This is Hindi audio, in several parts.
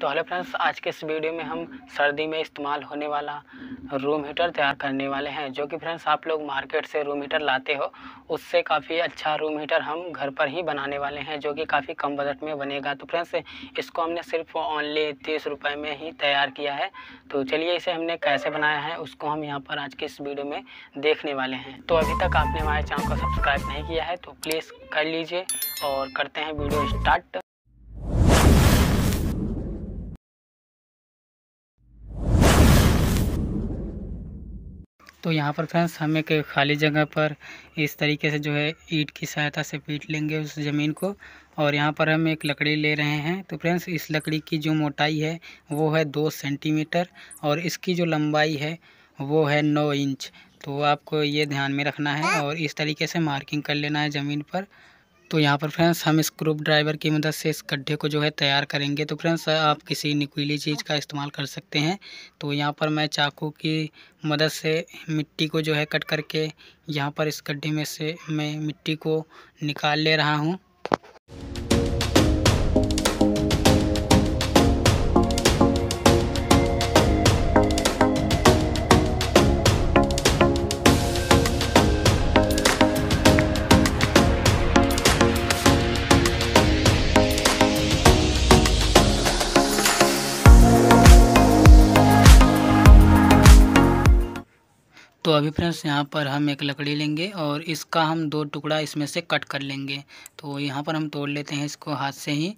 तो हेलो फ्रेंड्स, आज के इस वीडियो में हम सर्दी में इस्तेमाल होने वाला रूम हीटर तैयार करने वाले हैं, जो कि फ्रेंड्स आप लोग मार्केट से रूम हीटर लाते हो, उससे काफ़ी अच्छा रूम हीटर हम घर पर ही बनाने वाले हैं, जो कि काफ़ी कम बजट में बनेगा। तो फ्रेंड्स, इसको हमने सिर्फ़ ओनली तीस रुपये में ही तैयार किया है तो चलिए इसे हमने कैसे बनाया है, उसको हम यहाँ पर आज के इस वीडियो में देखने वाले हैं। तो अभी तक आपने हमारे चैनल को सब्सक्राइब नहीं किया है तो प्लीज़ कर लीजिए और करते हैं वीडियो स्टार्ट। तो यहाँ पर फ्रेंड्स, हम एक खाली जगह पर इस तरीके से जो है ईट की सहायता से पीट लेंगे उस ज़मीन को और यहाँ पर हम एक लकड़ी ले रहे हैं। तो फ्रेंड्स, इस लकड़ी की जो मोटाई है, वो है दो सेंटीमीटर और इसकी जो लंबाई है, वो है नौ इंच। तो आपको ये ध्यान में रखना है और इस तरीके से मार्किंग कर लेना है ज़मीन पर। तो यहाँ पर फ्रेंड्स हम स्क्रू ड्राइवर की मदद से इस गड्ढे को जो है तैयार करेंगे। तो फ्रेंड्स आप किसी निकुली चीज़ का इस्तेमाल कर सकते हैं। तो यहाँ पर मैं चाकू की मदद से मिट्टी को जो है कट करके यहाँ पर इस गड्ढे में से मैं मिट्टी को निकाल ले रहा हूँ। अभी फ्रेंड्स, यहाँ पर हम एक लकड़ी लेंगे और इसका हम दो टुकड़ा इसमें से कट कर लेंगे। तो यहाँ पर हम तोड़ लेते हैं इसको हाथ से ही।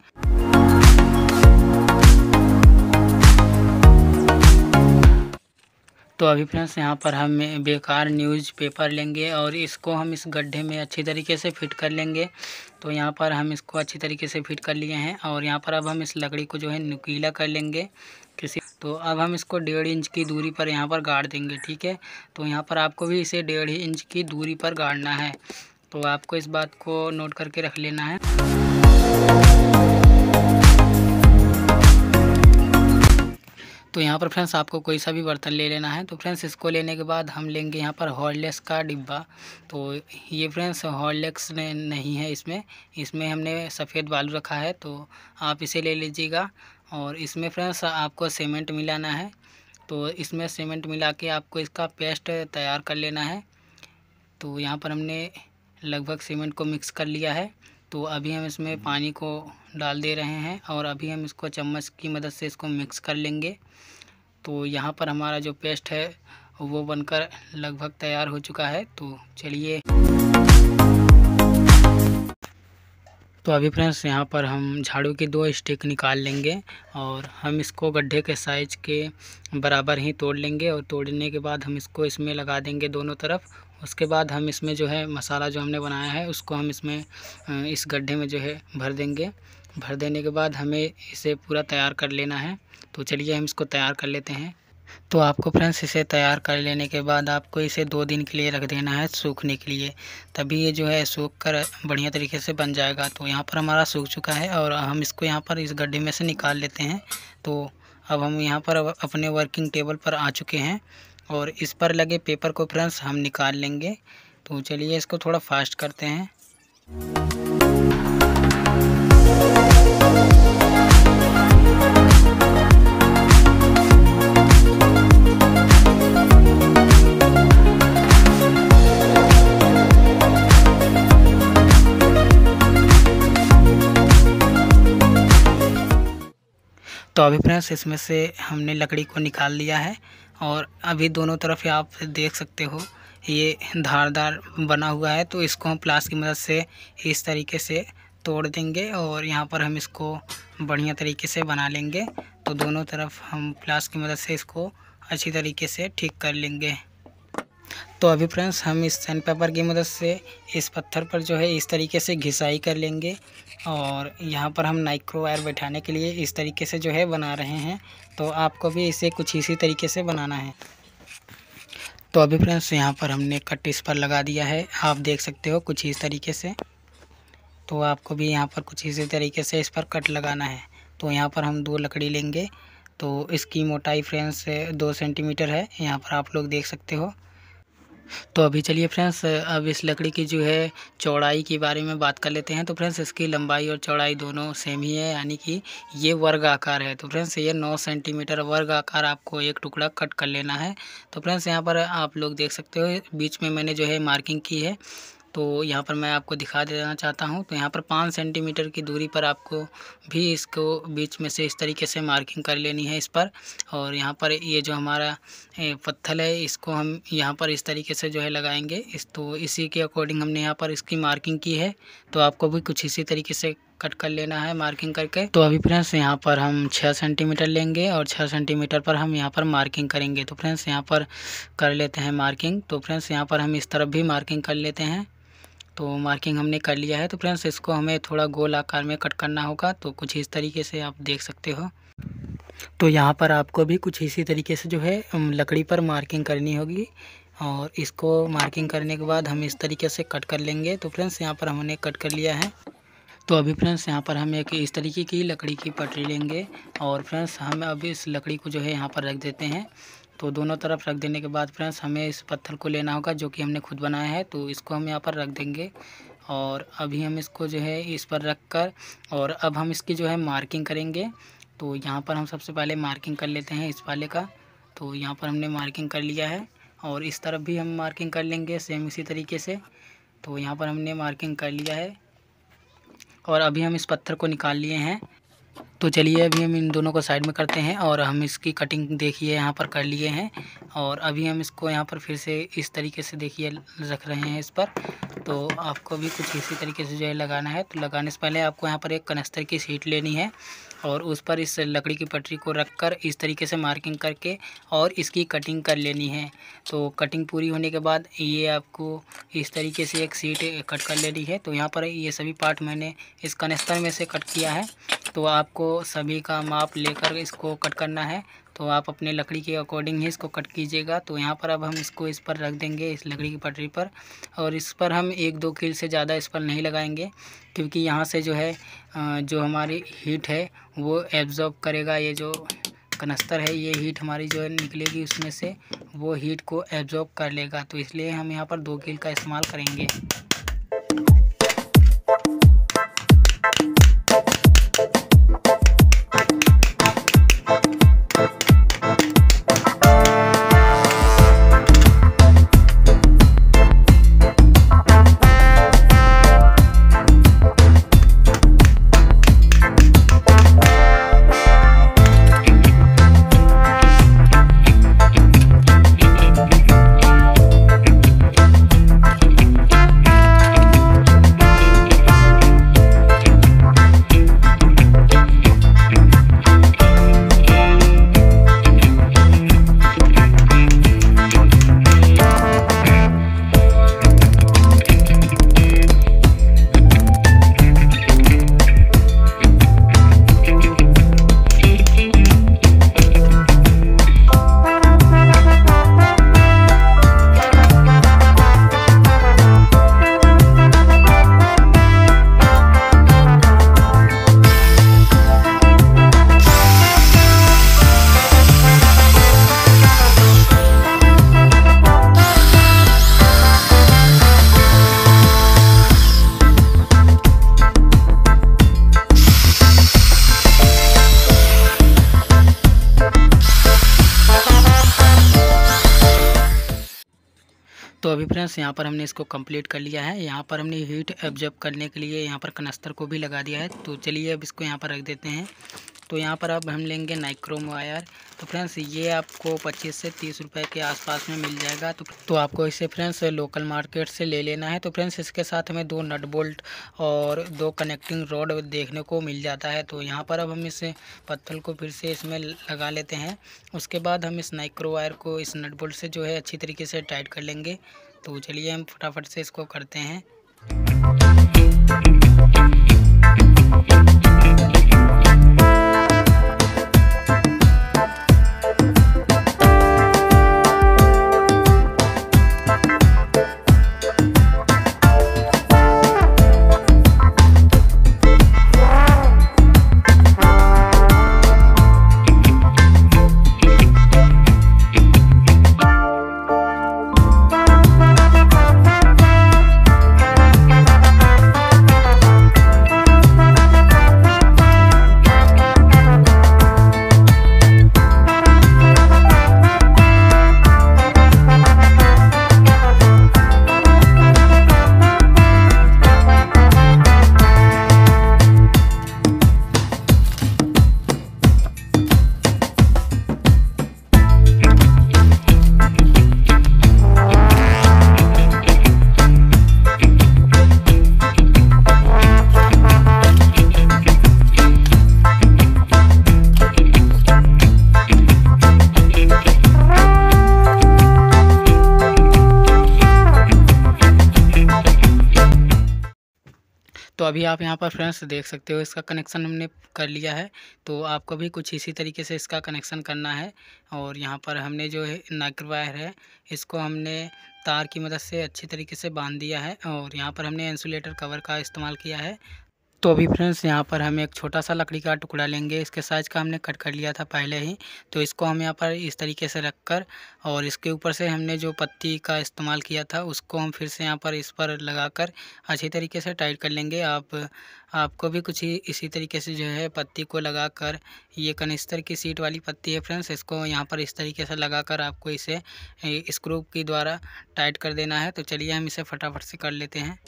तो अभी फ्रेंड्स यहाँ पर हम बेकार न्यूज़ पेपर लेंगे और इसको हम इस गड्ढे में अच्छी तरीके से फिट कर लेंगे। तो यहाँ पर हम इसको अच्छी तरीके से फिट कर लिए हैं और यहाँ पर अब हम इस लकड़ी को जो है नुकीला कर लेंगे किसी तो अब हम इसको डेढ़ इंच की दूरी पर यहाँ पर गाड़ देंगे, ठीक है? तो यहाँ पर आपको भी इसे डेढ़ इंच की दूरी पर गाड़ना है। तो आपको इस बात को नोट करके रख लेना है। तो यहाँ पर फ्रेंड्स आपको कोई सा भी बर्तन ले लेना है तो फ्रेंड्स इसको लेने के बाद हम लेंगे यहाँ पर हॉर्लेक्स का डिब्बा। तो ये फ्रेंड्स हॉर्लेक्स नहीं है इसमें इसमें हमने सफ़ेद बालू रखा है तो आप इसे ले लीजिएगा। और इसमें फ्रेंड्स आपको सीमेंट मिलाना है तो इसमें सीमेंट मिला के आपको इसका पेस्ट तैयार कर लेना है। तो यहाँ पर हमने लगभग सीमेंट को मिक्स कर लिया है तो अभी हम इसमें पानी को डाल दे रहे हैं और अभी हम इसको चम्मच की मदद से इसको मिक्स कर लेंगे। तो यहाँ पर हमारा जो पेस्ट है, वो बनकर लगभग तैयार हो चुका है। तो चलिए। तो अभी फ्रेंड्स, यहाँ पर हम झाड़ू की दो स्टिक निकाल लेंगे और हम इसको गड्ढे के साइज़ के बराबर ही तोड़ लेंगे और तोड़ने के बाद हम इसको इसमें लगा देंगे दोनों तरफ़। उसके बाद हम इसमें जो है मसाला जो हमने बनाया है, उसको हम इसमें इस गड्ढे में जो है भर देंगे। भर देने के बाद हमें इसे पूरा तैयार कर लेना है। तो चलिए हम इसको तैयार कर लेते हैं। तो आपको फ्रेंड्स इसे तैयार कर लेने के बाद आपको इसे दो दिन के लिए रख देना है सूखने के लिए। तभी ये जो है सूख कर बढ़िया तरीके से बन जाएगा। तो यहाँ पर हमारा सूख चुका है और हम इसको यहाँ पर इस गड्ढे में से निकाल लेते हैं। तो अब हम यहाँ पर अपने वर्किंग टेबल पर आ चुके हैं और इस पर लगे पेपर को फ्रेंड्स हम निकाल लेंगे। तो चलिए इसको थोड़ा फास्ट करते हैं। तो अभी फ्रेंड्स, इसमें से हमने लकड़ी को निकाल लिया है और अभी दोनों तरफ़ आप देख सकते हो, ये धारदार बना हुआ है। तो इसको हम प्लास की मदद से इस तरीके से तोड़ देंगे और यहाँ पर हम इसको बढ़िया तरीके से बना लेंगे। तो दोनों तरफ़ हम प्लास की मदद से इसको अच्छी तरीके से ठीक कर लेंगे। तो अभी फ्रेंड्स हम इस सैंड पेपर की मदद से इस पत्थर पर जो है इस तरीके से घिसाई कर लेंगे और यहाँ पर हम नाइक्रो वायर बैठाने के लिए इस तरीके से जो है बना रहे हैं। तो आपको भी इसे कुछ इसी तरीके से बनाना है। तो अभी फ्रेंड्स यहाँ पर हमने कट इस पर लगा दिया है। आप देख सकते हो कुछ इस तरीके से। तो आपको भी यहाँ पर कुछ इसी तरीके से इस पर कट लगाना है। तो यहाँ पर हम दो लकड़ी लेंगे। तो इसकी मोटाई फ्रेंड्स दो सेंटीमीटर है। यहाँ पर आप लोग देख सकते हो। तो अभी चलिए फ्रेंड्स, अब इस लकड़ी की जो है चौड़ाई के बारे में बात कर लेते हैं। तो फ्रेंड्स, इसकी लंबाई और चौड़ाई दोनों सेम ही है, यानी कि ये वर्ग आकार है। तो फ्रेंड्स, ये नौ सेंटीमीटर वर्ग आकार आपको एक टुकड़ा कट कर लेना है। तो फ्रेंड्स, यहाँ पर आप लोग देख सकते हो, बीच में मैंने जो है मार्किंग की है। तो यहाँ पर मैं आपको दिखा देना चाहता हूँ। तो यहाँ पर पाँच सेंटीमीटर की दूरी पर आपको भी इसको बीच में से इस तरीके से मार्किंग कर लेनी है इस पर। और यहाँ पर ये जो हमारा पत्थर है, इसको हम यहाँ पर इस तरीके से जो है लगाएँगे। इस तो इसी के अकॉर्डिंग हमने यहाँ पर इसकी मार्किंग की है। तो आपको भी कुछ इसी तरीके से कट कर लेना है मार्किंग करके। तो अभी फ्रेंड्स यहाँ पर हम छः सेंटीमीटर लेंगे और छः सेंटीमीटर पर हम यहाँ पर मार्किंग करेंगे। तो फ्रेंड्स यहाँ पर कर लेते हैं मार्किंग। तो फ्रेंड्स यहाँ पर हम इस तरफ़ भी मार्किंग कर लेते हैं। तो मार्किंग हमने कर लिया है। तो फ्रेंड्स इसको हमें थोड़ा गोल आकार में कट करना होगा। तो कुछ इस तरीके से आप देख सकते हो। तो यहाँ पर आपको भी कुछ इसी तरीके से जो है लकड़ी पर मार्किंग करनी होगी। और इसको मार्किंग करने के बाद हम इस तरीके से कट कर लेंगे। तो फ्रेंड्स यहाँ पर हमने कट कर लिया है। तो अभी फ्रेंड्स यहाँ पर हम एक इस तरीके की लकड़ी की पटरी लेंगे। और फ्रेंड्स हम अभी इस लकड़ी को जो है, यहाँ पर रख देते हैं। तो दोनों तरफ़ रख देने के बाद फ्रेंड्स, हमें इस पत्थर को लेना होगा जो कि हमने खुद बनाया है तो इसको हम यहाँ पर रख देंगे। और अभी हम इसको जो है, इस पर रख कर और अब हम इसकी जो है मार्किंग करेंगे। तो यहाँ पर हम सबसे पहले मार्किंग कर लेते हैं इस वाले का। तो यहाँ पर हमने मार्किंग कर लिया है, और इस तरफ़ भी हम मार्किंग कर लेंगे सेम इसी तरीके से। तो यहाँ पर हमने मार्किंग कर लिया है, और अभी हम इस पत्थर को निकाल लिए हैं। तो चलिए अभी हम इन दोनों को साइड में करते हैं और हम इसकी कटिंग देखिए, यहाँ पर कर लिए हैं और अभी हम इसको यहाँ पर फिर से इस तरीके से देखिए, रख रहे हैं इस पर। तो आपको भी कुछ इसी तरीके से जो है लगाना है। तो लगाने से पहले आपको यहाँ पर एक कनस्तर की सीट लेनी है। और उस पर इस लकड़ी की पटरी को रखकर इस तरीके से मार्किंग करके और इसकी कटिंग कर लेनी है। तो कटिंग पूरी होने के बाद ये आपको इस तरीके से एक सीट कट कर लेनी है। तो यहाँ पर ये सभी पार्ट मैंने इस कनेस्तर में से कट किया है। तो आपको सभी का माप लेकर इसको कट करना है। तो आप अपने लकड़ी के अकॉर्डिंग ही इसको कट कीजिएगा। तो यहाँ पर अब हम इसको इस पर रख देंगे, इस लकड़ी की पटरी पर। और इस पर हम एक दो कील से ज़्यादा इस पर नहीं लगाएँगे, क्योंकि यहाँ से जो है जो हमारी हीट है, वो एब्जॉर्ब करेगा ये जो कनस्तर है, ये हीट हमारी जो है निकलेगी उसमें से, वो हीट को एब्जॉर्ब कर लेगा। तो इसलिए हम यहाँ पर दो कील का इस्तेमाल करेंगे। फ्रेंड्स यहाँ पर हमने इसको कंप्लीट कर लिया है। यहाँ पर हमने हीट एब्जॉर्ब करने के लिए यहाँ पर कनस्तर को भी लगा दिया है। तो चलिए अब इसको यहाँ पर रख देते हैं। तो यहाँ पर अब हम लेंगे नाइक्रोम वायर तो फ्रेंड्स ये आपको 25 से 30 रुपए के आसपास में मिल जाएगा। तो तो आपको इसे फ्रेंड्स लोकल मार्केट से ले लेना है। तो फ्रेंड्स इसके साथ हमें दो नट बोल्ट और दो कनेक्टिंग रोड देखने को मिल जाता है। तो यहाँ पर अब हम इस पत्थर को फिर से इसमें लगा लेते हैं। उसके बाद हम इस नाइक्रो वायर को इस नट बोल्ट से जो है अच्छी तरीके से टाइट कर लेंगे। तो चलिए हम फटाफट से इसको करते हैं। अभी आप यहाँ पर फ्रेंड्स देख सकते हो, इसका कनेक्शन हमने कर लिया है। तो आपको भी कुछ इसी तरीके से इसका कनेक्शन करना है। और यहाँ पर हमने जो है नाइक्रो वायर है, इसको हमने तार की मदद से अच्छी तरीके से बाँध दिया है। और यहाँ पर हमने इंसुलेटर कवर का इस्तेमाल किया है। तो अभी फ्रेंड्स यहाँ पर हम एक छोटा सा लकड़ी का टुकड़ा लेंगे। इसके साइज़ का हमने कट कर लिया था पहले ही। तो इसको हम यहाँ पर इस तरीके से रख कर और इसके ऊपर से हमने जो पत्ती का इस्तेमाल किया था, उसको हम फिर से यहाँ पर इस पर लगाकर अच्छी तरीके से टाइट कर लेंगे। आप, आपको भी कुछ ही इसी तरीके से जो है पत्ती को लगा कर ये कनिस्तर की सीट वाली पत्ती है फ्रेंड्स, इसको यहाँ पर इस तरीके से लगा कर आपको इसे स्क्रू के द्वारा टाइट कर देना है। तो चलिए हम इसे फटाफट से कर लेते हैं।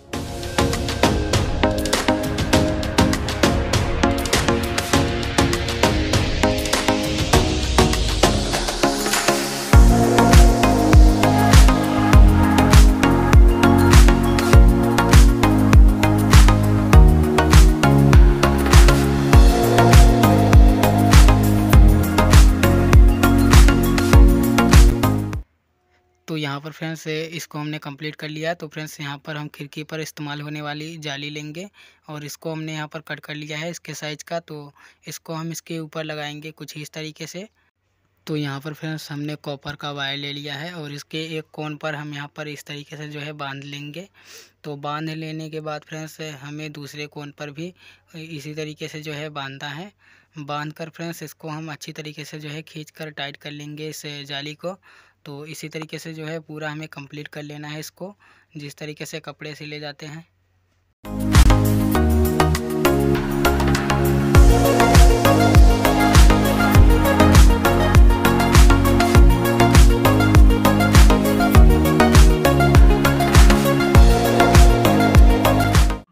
फ्रेंड्स इसको हमने कंप्लीट कर लिया। तो फ्रेंड्स यहाँ पर हम खिड़की पर इस्तेमाल होने वाली जाली लेंगे और इसको हमने यहाँ पर कट कर लिया है इसके साइज़ का। तो इसको हम इसके ऊपर लगाएँगे कुछ इस तरीके से। तो यहाँ पर फ्रेंड्स हमने कॉपर का वायर ले लिया है और इसके एक कोन पर हम यहाँ पर इस तरीके से जो है बाँध लेंगे। तो बाँध लेने के बाद फ्रेंड्स हमें दूसरे कोन पर भी इसी तरीके से जो है बांधना है। बाँध कर फ्रेंड्स इसको हम अच्छी तरीके से जो है खींच कर टाइट कर लेंगे इस जाली को। तो इसी तरीके से जो है पूरा हमें कंप्लीट कर लेना है इसको, जिस तरीके से कपड़े सिले जाते हैं।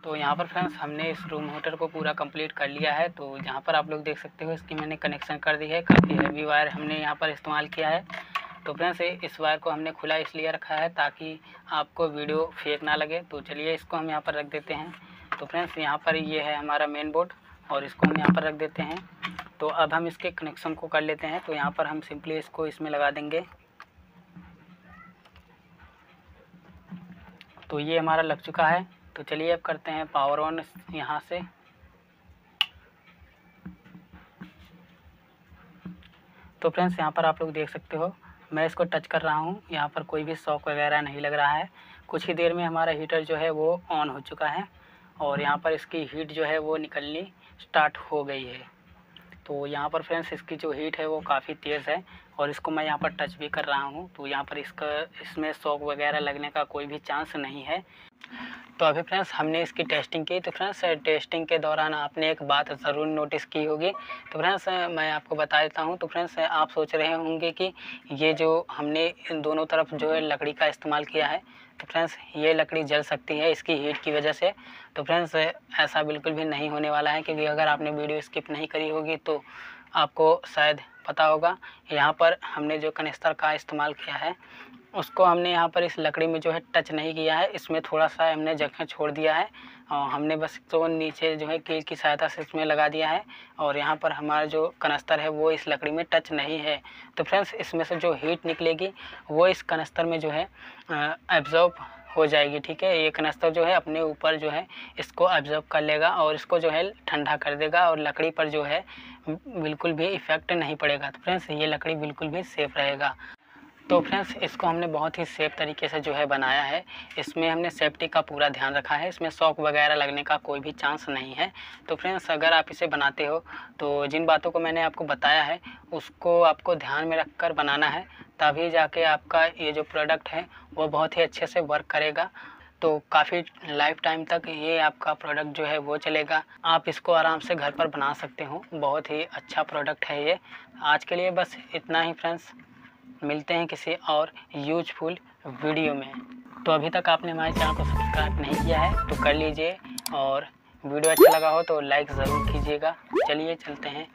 तो यहाँ पर फ्रेंड्स हमने इस रूम हीटर को पूरा कंप्लीट कर लिया है। तो यहाँ पर आप लोग देख सकते हो इसकी मैंने कनेक्शन कर दी है। काफ़ी हैवी वायर हमने यहाँ पर इस्तेमाल किया है। तो फ्रेंड्स इस वायर को हमने खुला इसलिए रखा है ताकि आपको वीडियो फेक ना लगे। तो चलिए इसको हम यहाँ पर रख देते हैं। तो फ्रेंड्स, यहाँ पर ये है हमारा मेन बोर्ड और इसको हम यहाँ पर रख देते हैं। तो अब हम इसके कनेक्शन को कर लेते हैं। तो यहाँ पर हम सिंपली इसको इसमें लगा देंगे। तो ये हमारा लग चुका है। तो चलिए अब करते हैं पावर ऑन यहाँ से। तो फ्रेंड्स, यहाँ पर आप लोग देख सकते हो। मैं इसको टच कर रहा हूँ। यहाँ पर कोई भी शॉक वगैरह नहीं लग रहा है। कुछ ही देर में हमारा हीटर जो है वो ऑन हो चुका है और यहाँ पर इसकी हीट जो है वो निकलनी स्टार्ट हो गई है। तो यहाँ पर फ्रेंड्स इसकी जो हीट है वो काफ़ी तेज़ है और इसको मैं यहाँ पर टच भी कर रहा हूँ। तो यहाँ पर इसका, इसमें शॉक वगैरह लगने का कोई भी चांस नहीं है। तो अभी फ्रेंड्स, हमने इसकी टेस्टिंग की। तो फ्रेंड्स टेस्टिंग के दौरान आपने एक बात ज़रूर नोटिस की होगी। तो फ्रेंड्स, मैं आपको बता देता हूँ। तो फ्रेंड्स, आप सोच रहे होंगे कि ये जो हमने इन दोनों तरफ़ जो है लकड़ी का इस्तेमाल किया है तो फ्रेंड्स, ये लकड़ी जल सकती है इसकी हीट की वजह से। तो फ्रेंड्स, ऐसा बिल्कुल भी नहीं होने वाला है क्योंकि अगर आपने वीडियो स्किप नहीं करी होगी तो आपको शायद पता होगा। यहाँ पर हमने जो कनिस्तर का इस्तेमाल किया है उसको हमने यहाँ पर इस लकड़ी में जो है टच नहीं किया है। इसमें थोड़ा सा हमने जगह छोड़ दिया है और हमने बस तो नीचे जो है कील की सहायता से इसमें लगा दिया है और यहाँ पर हमारा जो कनस्तर है वो इस लकड़ी में टच नहीं है। तो फ्रेंड्स इसमें से जो हीट निकलेगी, वो इस कनस्तर में जो है एब्जॉर्ब हो जाएगी, ठीक है? ये कनस्तर जो है अपने ऊपर जो है इसको एब्जॉर्ब कर लेगा और इसको जो है ठंडा कर देगा और लकड़ी पर जो है, बिल्कुल भी इफ़ेक्ट नहीं पड़ेगा। तो फ्रेंड्स ये लकड़ी बिल्कुल भी सेफ़ रहेगा। तो फ्रेंड्स, इसको हमने बहुत ही सेफ़ तरीके से जो है बनाया है। इसमें हमने सेफ्टी का पूरा ध्यान रखा है। इसमें शॉक वगैरह लगने का कोई भी चांस नहीं है। तो फ्रेंड्स, अगर आप इसे बनाते हो तो जिन बातों को मैंने आपको बताया है, उसको आपको ध्यान में रख कर बनाना है। तभी जाके आपका ये जो प्रोडक्ट है, वो बहुत ही अच्छे से वर्क करेगा। तो काफ़ी लाइफ टाइम तक ये आपका प्रोडक्ट जो है, वो चलेगा। आप इसको आराम से घर पर बना सकते हो। बहुत ही अच्छा प्रोडक्ट है ये। आज के लिए बस इतना ही फ्रेंड्स मिलते हैं किसी और यूजफुल वीडियो में। तो अभी तक आपने हमारे चैनल को सब्सक्राइब नहीं किया है तो कर लीजिए। और वीडियो अच्छा लगा हो तो लाइक ज़रूर कीजिएगा। चलिए, चलते हैं।